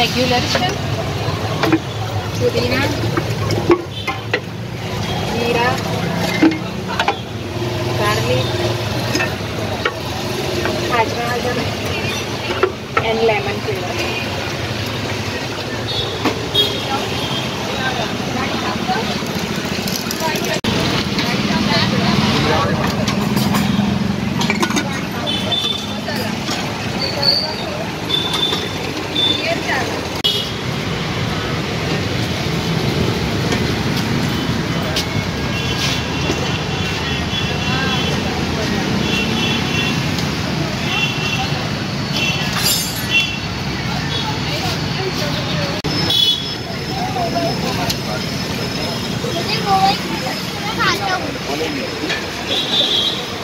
Regular पुदीना जीरा garlic हाजमा and lemon flavor. मुझे Thank you.